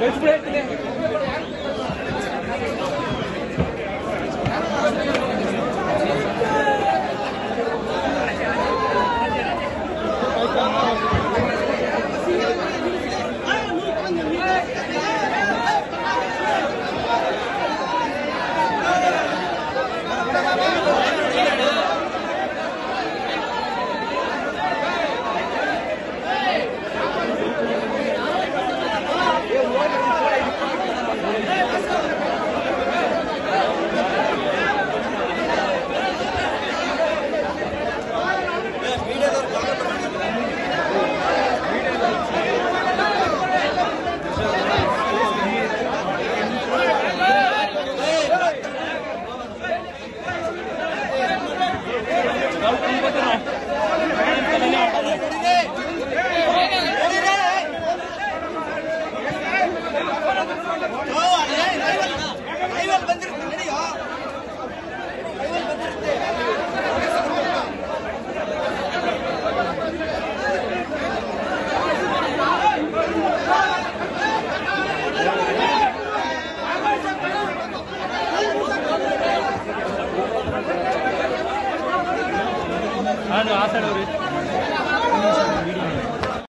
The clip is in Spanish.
Let's play today. ಆ ಸೈಡ್ ಅವ್ರಿ